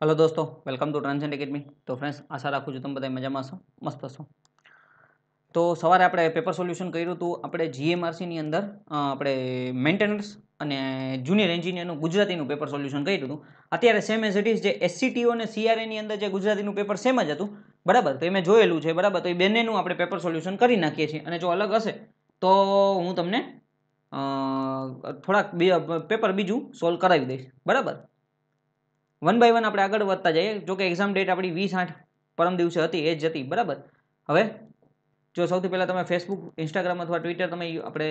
Hello દોસ્તો welcome to Transcend Academy તો friends આશા રાખું છું તમે બધા મજામાં છો મસ્ત છો તો સવારે આપણે પેપર સોલ્યુશન કર્યું હતું, આપણે જીએમઆરસીની અંદર આપણે મેન્ટેનન્સ અને જુનિયર એન્જિનિયરનું ગુજરાતીનું પેપર સોલ્યુશન કર્યું હતું. અત્યારે સેમ એઝ ઇટ ઇઝ જે એસસીટીઓ અને સીઆરએની અંદર જે ગુજરાતીનું પેપર સેમ જ હતું. બરાબર? તો એ મેં જોયેલું છે, બરાબર? તો એ બંનેનું આપણે પેપર સોલ્યુશન કરી નાખીએ છીએ. અને જો અલગ હશે, તો હું તમને થોડાક પેપર બીજું સોલ્વ કરાવી દઈશ. બરાબર? વન બાય વન આપણે આગળ વધતા જઈએ. જો કે એક્ઝામ ડેટ આપણી વીસ આઠ પરમ દિવસે હતી, એ જ હતી, બરાબર? હવે, જો સૌથી પહેલાં તમે ફેસબુક ઇન્સ્ટાગ્રામ અથવા ટ્વિટર તમે આપણે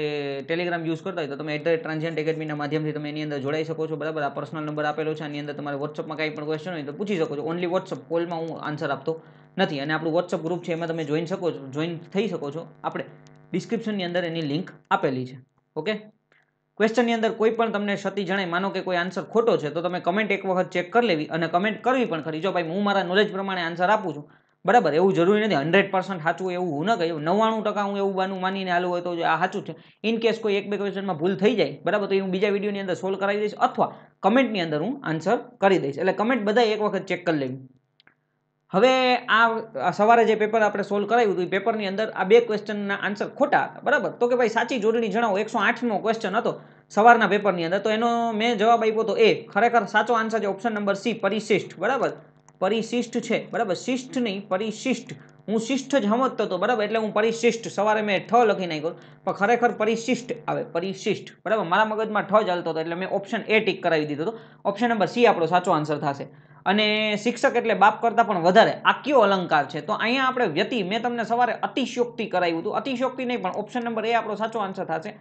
ટેલિગ્રામ યુઝ કરતા હોય તો તમે એટ ધ રેટ એકેડમીના માધ્યમથી તમે એની અંદર જોડાઈ શકો છો, બરાબર? આ પર્સનલ નંબર આપેલો છે, આની અંદર તમારે વોટ્સઅપમાં કાંઈ પણ ક્વેશ્ચન હોય તો પૂછી શકો છો. ઓનલી વોટ્સઅપ કોલમાં હું આન્સર આપતો નથી. અને આપણું વોટ્સઅપ ગ્રુપ છે, એમાં તમે જોઈન શકો છો જોઈન થઈ શકો છો. આપણે ડિસ્ક્રિપ્શનની અંદર એની લિંક આપેલી છે. ઓકે ક્વેશ્ચનની અંદર કોઈ પણ તમને ક્ષતિ જણાય, માનો કે કોઈ આન્સર ખોટો છે, તો તમે કમેન્ટ એક વખત ચેક કરી લેવી અને કમેન્ટ કરવી પણ ખરી. જો ભાઈ હું મારા નોલેજ પ્રમાણે આન્સર આપું છું, બરાબર, એવું જરૂરી નથી. હંડ્રેડ પર્સન્ટ સાચું એવું હું ન કહ્યું નવ્વાણું ટકા હું એવું બાનું માનીને આલું હોય તો આ સાચું છે. ઇન કેસ કોઈ એક બે ક્વેશ્ચનમાં ભૂલ થઈ જાય, બરાબર, તો એ હું બીજા વિડીયોની અંદર સોલ્વ કરાવી દઈશ, અથવા કમેન્ટની અંદર હું આન્સર કરી દઈશ. એટલે કમેન્ટ બધા એક વખત ચેક કરી લેવી. હવે આ સવારે જે પેપર આપણે સોલ્વ કરાવ્યું હતું, એ પેપરની અંદર આ બે ક્વેશ્ચનના આન્સર ખોટા હતા, બરાબર? તો કે ભાઈ સાચી જોડણી જણાવો, એકસો આઠનો ક્વેશ્ચન હતો સવારના પેપરની અંદર, તો એનો મેં જવાબ આપ્યો તો એ, ખરેખર સાચો આન્સર છે ઓપ્શન નંબર સી પરિશિષ્ટ, બરાબર? પરિશિષ્ટ છે, બરાબર? શિષ્ટ નહીં, પરિશિષ્ટ. હું શિષ્ટ જ સમજતો હતો બરાબર? એટલે હું પરિશિષ્ટ. સવારે મેં ઠ લખી નાખ્યો, પણ ખરેખર પરિશિષ્ટ આવે, પરિશિષ્ટ, બરાબર? મારા મગજમાં ઠ ચાલતો હતો, એટલે મેં ઓપ્શન એ ટીક કરાવી દીધો હતો. ઓપ્શન નંબર સી આપણો સાચો આન્સર થશે. અને શિક્ષક એટલે બાપ કરતાં પણ વધારે આ કયો અલંકાર છે. તો અહીંયા આપણે વ્યતિ, મેં તમને સવારે અતિશયોક્તિ કરાવ્યું હતું. અતિશયોક્તિ નહીં, પણ ઓપ્શન નંબર એ આપણો સાચો આન્સર થશે.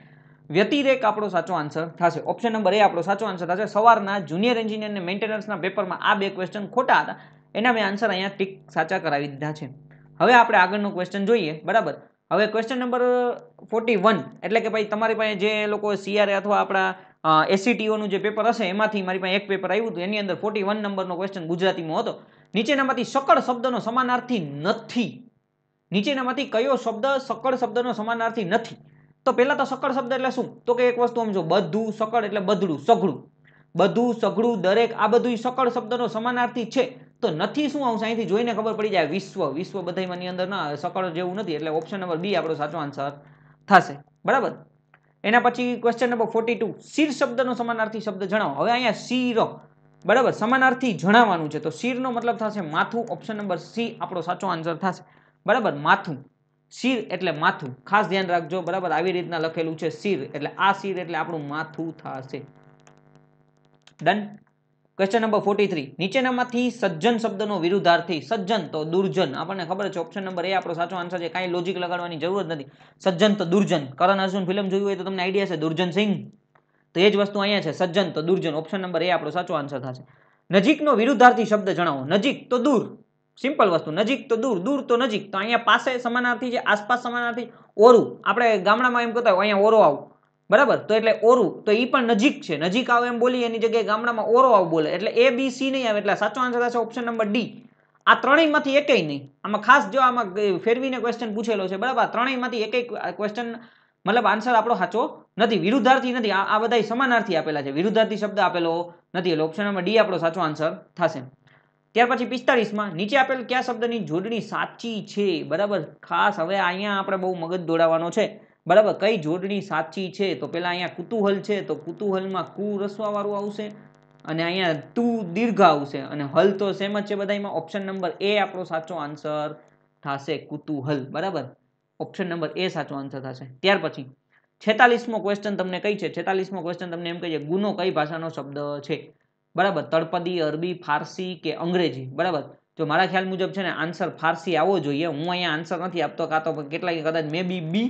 વ્યતિરેક આપણો સાચો આન્સર થશે. ઓપ્શન નંબર એ આપણો સાચો આન્સર થશે. સવારના જુનિયર એન્જિનિયર અને મેન્ટેનન્સના પેપરમાં આ બે ક્વેશ્ચન ખોટા હતા. એના મેં આન્સર અહીંયા ટીક સાચા કરાવી દીધા છે. હવે આપણે આગળનું ક્વેશ્ચન જોઈએ. બરાબર? હવે ક્વેશ્ચન નંબર ફોર્ટી વન એટલે કે ભાઈ તમારી પાસે જે લોકો સીઆરએ અથવા આપણા એસસીટીઓનું જે પેપર હશે, એમાંથી મારી પાસે એક પેપર આવ્યું હતું. એની અંદર ફોર્ટી વન નંબરનો ક્વેશ્ચન ગુજરાતીમાં હતો. નીચેનામાંથી સકળ શબ્દનો સમાનાર્થી નથી. નીચેનામાંથી કયો શબ્દ સકળ શબ્દનો સમાનાર્થી નથી? તો પહેલાં તો સકળ શબ્દ એટલે શું? તો કે એક વસ્તુ સમજો, બધું સકળ એટલે બધડું સઘળું. બધું સઘળું દરેક, આ બધું સકળ શબ્દનો સમાનાર્થી છે. તો નથી શું આવશે? અહીંથી જોઈને ખબર પડી જાય, વિશ્વ વિશ્વ બધાની અંદર ના સકળ જેવું નથી. એટલે ઓપ્શન નંબર બી આપણો સાચો આન્સર થશે. બરાબર? એના પછી ક્વેશ્ચન નંબર ફોર્ટી ટુ શીર શબ્દનો સમાનાર્થી શબ્દ જણાવો. હવે અહીંયા શીર, બરાબર? સમાનાર્થી જણાવવાનું છે. તો શીરનો મતલબ થશે માથું. ઓપ્શન નંબર સી આપણો સાચો આન્સર થશે. બરાબર? માથું. શીર એટલે માથું. ખાસ ધ્યાન રાખજો. બરાબર? આવી રીતના લખેલું છે શીર. એટલે આ શીર એટલે આપણું માથું થશે. Done question number forty three નીચેનામાંથી સજ્જન શબ્દનો વિરુદ્ધાર્થી. સજ્જન તો દુર્જન. આપણને ખબર છે ઓપ્શન નંબર એ આપણો સાચો આન્સર છે. કાંઈ લોજિક લગાડવાની જરૂર નથી. સજ્જન તો દુર્જન. કરણ અર્જુન ફિલ્મ જોયું હોય તો તમને આઈડિયા છે, દુર્જન સિંહ તો એ જ વસ્તુ અહીંયા છે, સજ્જન તો દુર્જન. ઓપ્શન નંબર એ આપણો સાચો આન્સર થશે. નજીકનો વિરુદ્ધાર્થી શબ્દ જણાવો. નજીક તો દૂર. સિમ્પલ વસ્તુ. નજીક તો દૂર દૂર તો નજીક. તો અહીંયા પાસે સમાનાર્થી છે, આસપાસ સમાનાર્થી. ઓરું. આપણે ગામડામાં એમ કહેતા હોય, અહીંયા ઓરો આવ. બરાબર? તો એટલે ઓરું. તો એ પણ નજીક છે. નજીક આવે એમ બોલી એની જગ્યાએ ગામડામાં ઓરો આવ બોલે. એટલે એ, બી, સી નહીં આવે. એટલે સાચો આન્સર થશે ઓપ્શન નંબર ડી આ ત્રણેયમાંથી એકેય નહીં. આમાં ખાસ જો આમાં ફેરવીને ક્વેશ્ચન પૂછેલો છે. બરાબર? આ ત્રણેયમાંથી એકેય ક્વેશ્ચન મતલબ આન્સર આપણો સાચો નથી. વિરુદ્ધાર્થી નથી. આ બધા સમાનાર્થી આપેલા છે. વિરુદ્ધાર્થી શબ્દ આપેલો નથી. એટલે ઓપ્શન નંબર ડી આપણો સાચો આન્સર થશે. ત્યાર પછી પિસ્તાળીસમાં, નીચે આપેલ કયા શબ્દની જોડણી સાચી છે? બરાબર? ખાસ હવે અહીંયા આપણે બહુ મગજ દોડાવવાનો છે. બરાબર, કઈ જોડણી સાચી છે? તો પેલા અહીંયા કુતૂહલ છે, તો કુતૂહલમાં કુ રસવાવાળું આવશે અને અહીંયા તું દીર્ઘ આવશે અને હલ તો સેમ જ છે બધામાં ઓપ્શન નંબર એ આપણો સાચો આન્સર થશે કુતૂહલ, બરાબર? ઓપ્શન નંબર એ સાચો આન્સર થશે. ત્યાર પછી, છેતાલીસમો ક્વેશ્ચન તમને કઈ છે? છેતાલીસમો ક્વેશ્ચન તમને એમ કહે છે ગુનો કઈ ભાષાનો શબ્દ છે? બરાબર, તળપદી, અરબી, ફારસી કે અંગ્રેજી, બરાબર? જો મારા ખ્યાલ મુજબ છે ને આન્સર ફારસી આવવો જોઈએ. હું અહીંયા આન્સર નથી આપતો, કાં તો કેટલાય, કદાચ મે બી બી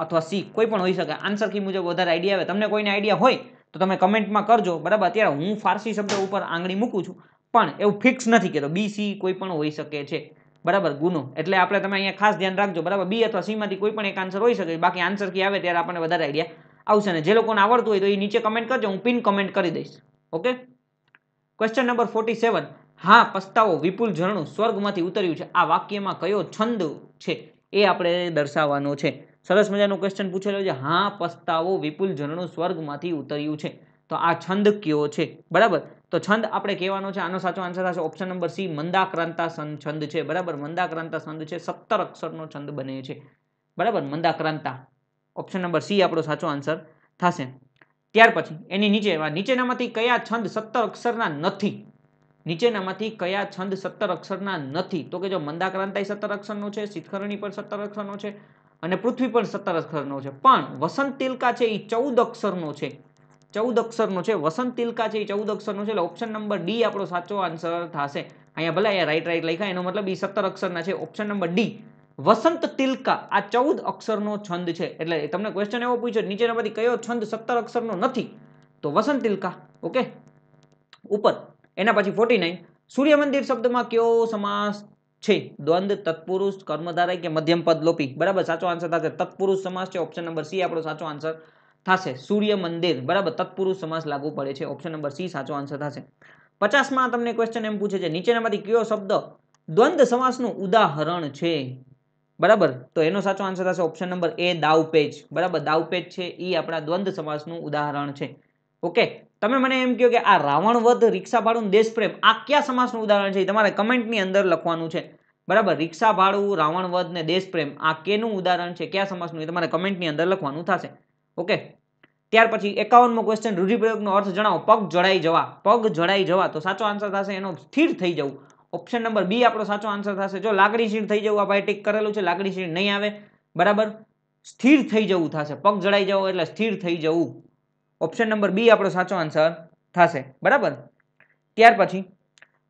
અથવા સી, કોઈ પણ હોઈ શકે. આન્સર કી મુજબ વધારે આઈડિયા આવે. તમને કોઈને આઈડિયા હોય, તો તમે કમેન્ટમાં કરજો. બરાબર? અત્યારે હું ફારસી શબ્દ ઉપર આંગળી મૂકું છું. પણ એવું ફિક્સ નથી કે તો બી, સી, કોઈ પણ હોઈ શકે છે. બરાબર? ગુનો. એટલે આપણે તમે અહીંયા ખાસ ધ્યાન રાખજો. બરાબર? બી અથવા સીમાંથી કોઈ પણ એક આન્સર હોઈ શકે. બાકી આન્સર કી આવે ત્યારે આપણને વધારે આઈડિયા આવશે ને. જે લોકોને આવડતું હોય તો એ નીચે કમેન્ટ કરજો. હું પિન કમેન્ટ કરી દઈશ. Okay question number forty seven હા, પસ્તાવો વિપુલ ઝરણું સ્વર્ગમાંથી ઉતર્યું છે. આ વાક્યમાં કયો છંદ છે? એ આપણે દર્શાવવાનો છે. સરસ મજાનો ક્વેશ્ચન પૂછેલો છે. હા, પસ્તાવો વિપુલ ઝરણું સ્વર્ગમાંથી ઉતર્યું છે. તો આ છંદ કયો છે? બરાબર? તો છંદ આપણે કહેવાનો છે, આનો સાચો આન્સર થશે ઓપ્શન નંબર સી મંદાક્રાંતા છંદ છે. બરાબર? મંદાક્રાંતા છંદ છે સત્તર અક્ષરનો છંદ બને છે. બરાબર? મંદાક્રાંતા. ઓપ્શન નંબર સી આપણો સાચો આન્સર થશે. ત્યાર પછી, એની નીચે નીચેનામાંથી કયા છંદ સત્તર અક્ષરના નથી? નીચેનામાંથી કયા છંદ સત્તર અક્ષરના નથી? તો કે જો મંદાક્રાંતા સત્તર અક્ષરનો છે શિખરણી પણ સત્તર અક્ષરનો છે અને પૃથ્વી પણ સત્તર અક્ષરનો છે. પણ વસંત તિલકા છે એ ચૌદ અક્ષરનો છે. ચૌદ અક્ષરનો છે. વસંત તિલકા છે એ ચૌદ અક્ષરનો છે એટલે ઓપ્શન નંબર ડી આપણો સાચો આન્સર થશે. અહીંયા ભલે અહીંયા રાઈટ રાઈટ લખ્યા, એનો મતલબ એ સત્તર અક્ષરના છે. ઓપ્શન નંબર ડી વસંત તિલકા, આ ચૌદ અક્ષરનો છંદ છે. એટલે તમને ક્વેશ્ચન એવો પૂછ્યો નીચેનામાંથી કયો છંદ સત્તર અક્ષરનો નથી? તો વસંત તિલકા ઓકે ઉપર, એના પછી ફોર્ટી નાઇન સૂર્ય મંદિર શબ્દમાં કયો સમાસ છે. દ્વંદ, તત્પુરુષ, કર્મધારય કે મધ્યમ પદ લોપી. બરાબર? સાચો આન્સર થશે. તત્પુરુષ સમાસ છે ઓપ્શન નંબર સી આપણો સાચો આન્સર થશે. સૂર્ય મંદિર. બરાબર? તત્પુરુષ સમાસ લાગુ પડે છે. ઓપ્શન નંબર સી સાચો આન્સર થશે. પચાસમાં તમને ક્વેશ્ચન એમ પૂછે છે. નીચેનામાંથી કયો શબ્દ દ્વંદ સમાસનું ઉદાહરણ છે? બરાબર? તો એનો સાચો આન્સર થશે ઓપ્શન નંબર એ દાવપેચ બરાબર? દાવપેચ છે એ આપણા દ્વંદ સમાસનું ઉદાહરણ છે. ઓકે, તમે મને એમ કહો કે આ રાવણવધ રિક્ષા ભાડું દેશ આ કયા સમાસનું ઉદાહરણ છે તમારે કમેન્ટની અંદર લખવાનું છે. બરાબર? રિક્ષા ભાડું રાવણવધ ને દેશ પ્રેમ આ કેનું ઉદાહરણ છે? કયા સમાસનું એ તમારે કમેન્ટની અંદર લખવાનું થશે. ઓકે? ત્યાર પછી એકાવનમો ક્વેશ્ચન રૂઢિપ્રયોગનો અર્થ જણાવો. પગ જડાઈ જવા. પગ જડાઈ જવા. તો સાચો આન્સર થશે એનો સ્થિર થઈ જવું. ઓપ્શન નંબર બી આપણો સાચો આન્સર થશે. જો લાકડી થઈ જવું, આ ભાઈ ટીક કરેલું છે, લાકડી નહીં આવે. બરાબર? સ્થિર થઈ જવું થશે. પગ જડાઈ જવું એટલે સ્થિર થઈ જવું. ઓપ્શન નંબર બી આપણો સાચો આન્સર થશે. બરાબર? ત્યાર પછી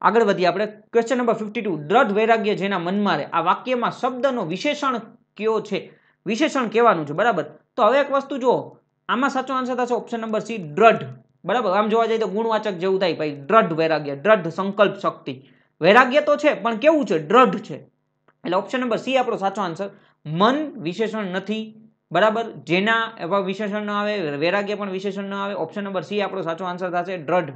આગળ વધીએ આપણે. ક્વેશ્ચન નંબર ફિફ્ટી ટુ દ્રઢ વૈરાગ્ય જેના મનમાં રહે. આ વાક્યમાં શબ્દનો વિશેષણ કયો છે? વિશેષણ કહેવાનું છે. બરાબર? તો હવે એક વસ્તુ જુઓ. આમાં સાચો આન્સર થશે ઓપ્શન નંબર સી દ્રઢ. બરાબર? આમ જોવા જઈએ તો ગુણવાચક જેવું થાય ભાઈ. દ્રઢ વૈરાગ્ય, દ્રઢ સંકલ્પ શક્તિ. વૈરાગ્ય તો છે, પણ કેવું છે? દ્રઢ છે. એટલે ઓપ્શન નંબર સી આપણો સાચો આન્સર મન વિશેષણ નથી. બરાબર? જેના એવા વિશેષણ ન આવે, વૈરાગ્ય પણ વિશેષણ ન આવે ઓપ્શન નંબર સી આપણો સાચો આન્સર થશે, દ્રઢ.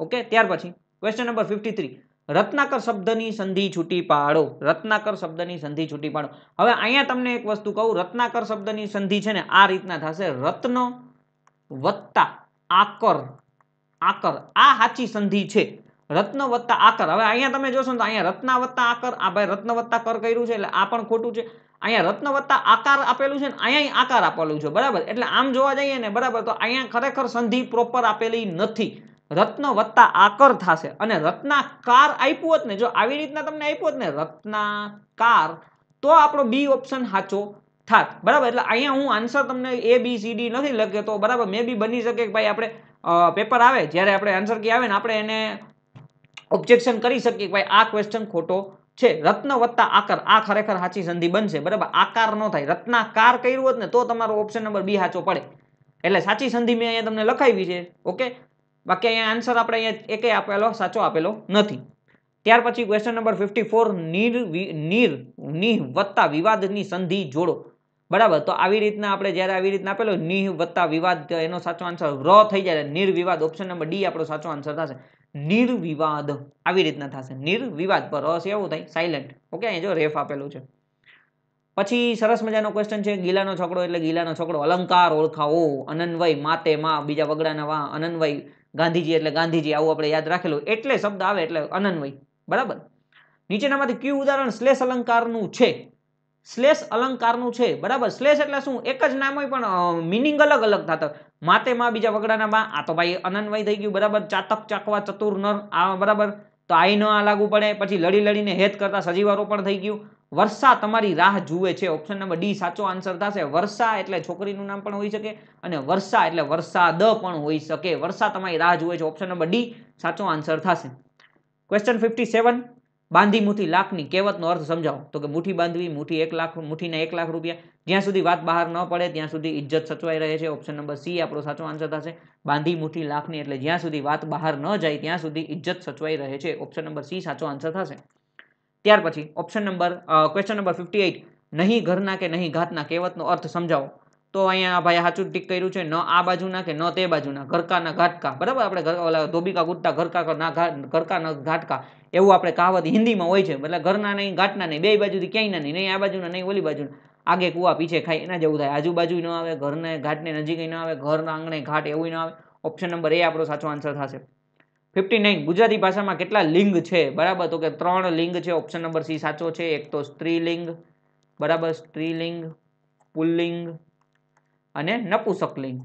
ઓકે ત્યાર પછી ક્વેશ્ચન નંબર ફિફ્ટી થ્રી રત્નાકર શબ્દની સંધિ છૂટી પાડો. રત્નાકર શબ્દની સંધિ છૂટી પાડો. હવે અહીંયા તમને એક વસ્તુ કહું. રત્નાકર શબ્દની સંધિ છે ને, આ રીતના થશે. રત્ન વત્તા આકર. આકર. આ સાચી સંધિ છે. રત્ન વત્તા આકર. હવે અહીંયા તમે જોશો ને તો અહીંયા રત્ના વત્તા આકર. આ ભાઈ રત્ન વત્તા કર કર્યું છે, એટલે આ પણ ખોટું છે. અહીંયા રત્ન વત્તા આકાર આપેલું છે ને અહીંયા આકાર આપેલું છે, બરાબર? એટલે આમ જોવા જઈએ ને, બરાબર, તો અહીંયા ખરેખર સંધિ પ્રોપર આપેલી નથી. રત્ન વત્તા આકર થશે. અને રત્નાકાર આપ્યું હોત ને, જો આવી રીતના તમને આપ્યું હોત ને, રત્નાકાર, તો આપણો બી ઓપ્શન સાચો થાત. બરાબર? એટલે અહીંયા હું આન્સર તમને એ બી સી ડી નથી લખે તો, બરાબર મે બી બની શકે કે ભાઈ આપણે પેપર આવે, જ્યારે આપણે આન્સર કી આવે ને, આપણે એને ઓબ્જેક્શન કરી શકીએ કે ભાઈ આ ક્વેશ્ચન ખોટો છે, રત્ન વત્તા આકાર, આ ખરેખર સાચી સંધિ બનશે, બરાબર? આકાર ન થાય. રત્નાકાર કર્યું હોત ને, તો તમારો ઓપ્શન નંબર બી સાચો પડે. એટલે સાચી સંધિ મેં અહીંયા તમને લખાવી છે ઓકે બાકી અહીંયા આન્સર આપણે અહીંયા એકે આપેલો, સાચો આપેલો નથી. ત્યાર પછી ક્વેશ્ચન નંબર ફિફ્ટી ફોર નીર નીર, નિહ વત્તા વિવાદની સંધિ જોડો. બરાબર? તો આવી રીતના આપણે જ્યારે આવી રીતના આપેલો નિહ વત્તા વિવાદ એનો સાચો આન્સર ર થઈ જાય. નિર્વિવાદ ઓપ્શન નંબર ડી આપણો સાચો આન્સર થશે. નિર્વિવાદ. આવી રીતના થશે. નિર્વિવાદ. પર રસ એવું થાય. સાયલેન્ટ ઓકે અહીં જો રેફ આપેલું છે. પછી સરસ મજાનો ક્વેશ્ચન છે. ગીલાનો છોકડો એટલે ગીલાનો છોકડો. અલંકાર ઓળખાવો. અનન્વય માતે માં. બીજા વગડાના વા. અનન્વય ગાંધીજી એટલે ગાંધીજી. આવું આપણે યાદ રાખેલું. એટલે શબ્દ આવે એટલે અનન્વય. બરાબર? નીચેનામાંથી કયું ઉદાહરણ શ્લેષ અલંકારનું છે. શ્લેષ અલંકારનું છે, બરાબર? શ્લેષ એટલે શું? એક જ નામ હોય પણ મિનિંગ અલગ અલગ થતા. માતે માં બીજા વગડાના માં આ તો ભાઈ અનન્વય થઈ ગયું, બરાબર? ચાતક, ચાકવા, ચતુર, નર, આ, બરાબર? તો આઈ ન લાગુ પડે, પછી લડી લડીને હેત કરતા સજીવારો પણ થઈ ગયું. વર્ષા તમારી રાહ જુએ છે ઓપ્શન નંબર ડી સાચો આન્સર થશે. વર્ષા એટલે છોકરીનું નામ પણ હોઈ શકે અને વર્ષા એટલે વરસાદ પણ હોઈ શકે. વર્ષા તમારી રાહ જુએ છે ઓપ્શન નંબર ડી સાચો આન્સર થશે. ક્વેશ્ચન ફિફ્ટી સેવન બાંધી મુઠ્ઠી લાખની કહેવતનો અર્થ સમજાવો. તો કે મુઠ્ઠી બાંધવી મુઠ્ઠી એક લાખ મુઠ્ઠીના એક લાખ રૂપિયા. જ્યાં સુધી વાત બહાર ન પડે, ત્યાં સુધી ઇજ્જત સચવાઈ રહે છે. ઓપ્શન નંબર સી આપણો સાચો આન્સર થશે. બાંધી મુઠ્ઠી લાખની એટલે જ્યાં સુધી વાત બહાર ન જાય, ત્યાં સુધી ઇજ્જત સચવાઈ રહે છે. ઓપ્શન નંબર સી સાચો આન્સર થશે. ત્યાર પછી option number question number fifty નહીં ઘરના કે નહીં ઘાતના કહેવતનો અર્થ સમજાવો. તો અહીંયા ભાઈ સાચું ટીક કર્યું છે, ન આ બાજુના કે ન તે બાજુના, ઘરકાના ઘાટકા, બરાબર? આપણે ઓલા ધોબીકા ગુટતા ઘરકા, ના ઘરકા ન ઘાટકા, એવું આપણે કહાવત હિન્દીમાં હોય છે એટલે ઘરના નહીં, ઘાટના નહીં બે બાજુથી ક્યાંય નહીં નહીં આ બાજુના, નહીં ઓલી બાજુના. આગે કુવા પીછે ખાય, એના જેવું થાય. આજુબાજુ ન આવે, ઘરને ઘાટને નજીક ન આવે, ઘરના આંગણે ઘાટ એવું ન આવે. ઓપ્શન નંબર એ આપણો સાચો આન્સર થશે. ફિફ્ટી નાઇન ગુજરાતી ભાષામાં કેટલા લિંગ છે? બરાબર? તો કે ત્રણ લિંગ છે ઓપ્શન નંબર સી સાચો છે, એક તો સ્ત્રીલિંગ, બરાબર? સ્ત્રીલિંગ, પુલ્લિંગ અને નપુસકલિંગ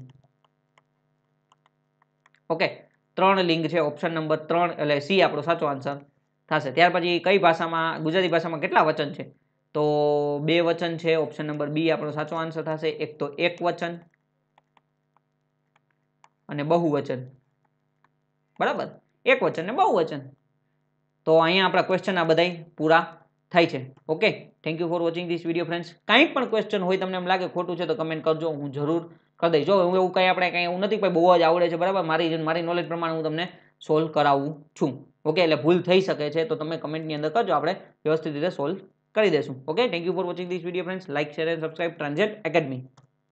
ઓકે, ત્રણ લિંગ છે ઓપ્શન નંબર ત્રણ, એટલે સી આપણો સાચો આન્સર થશે. ત્યાર પછી કઈ ભાષામાં, ગુજરાતી ભાષામાં કેટલા વચન છે? તો બે વચન છે ઓપ્શન નંબર બી આપણો સાચો આન્સર થશે. એક તો એક વચન અને બહુવચન. બરાબર? એક વચન ને બહુવચન. તો અહીંયા આપણા ક્વેશ્ચન આ બધા પૂરા થાય છે. Okay thank you for watching this video friends કાંઈ પણ ક્વેશ્ચન હોય તમને એમ લાગે ખોટું છે તો કમેન્ટ કરજો. હું જરૂર કરી દઈશ. જો હું એવું કંઈ આપણે કંઈ એવું નથી ભાઈ બહુ જ આવડે છે, બરાબર? મારી મારી નોલેજ પ્રમાણે હું તમને સોલ્વ કરાવું છું. ઓકે એટલે ભૂલ થઈ શકે છે તો તમે કમેન્ટની અંદર કરજો. આપણે વ્યવસ્થિત રીતે સોલ્વ કરી દઈશું okay thank you for watching this video friends like share and subscribe Transcend Academy